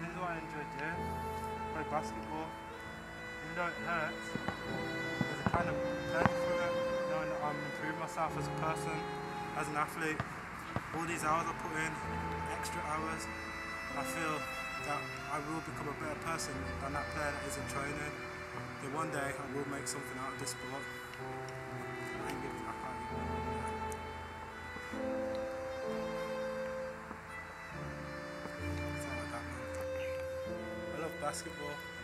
This is what I enjoy doing. Play basketball. Even though it hurts, there's a kind of pleasure through it, knowing that I'm improving myself as a person, as an athlete. All these hours I put in, extra hours, I feel that I will become a better person than that player that isn't training. That one day I will make something out of this sport. basketball.